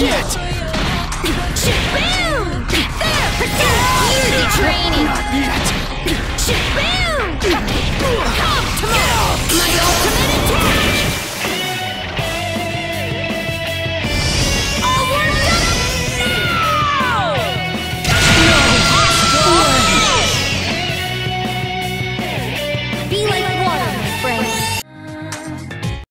yet! Boom! There! Protect! Easy training! Not yet!